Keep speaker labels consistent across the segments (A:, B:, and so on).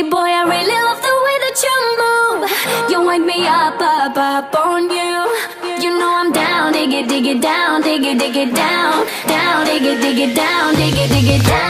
A: Hey boy, I really love the way that you move. You wake me up, up, up on you. You know I'm down, dig it, dig it down, dig it, dig it down, down, dig it, dig it down, dig it, dig it down.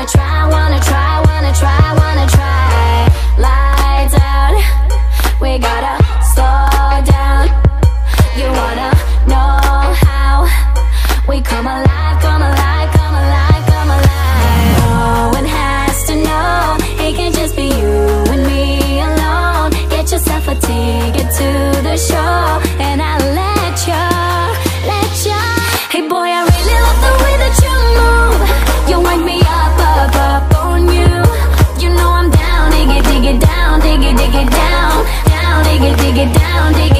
A: wanna try, wanna try, wanna try, wanna try. Lie down, we gotta slow down. You wanna know how We come alive, come alive. down, digging.